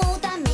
牡丹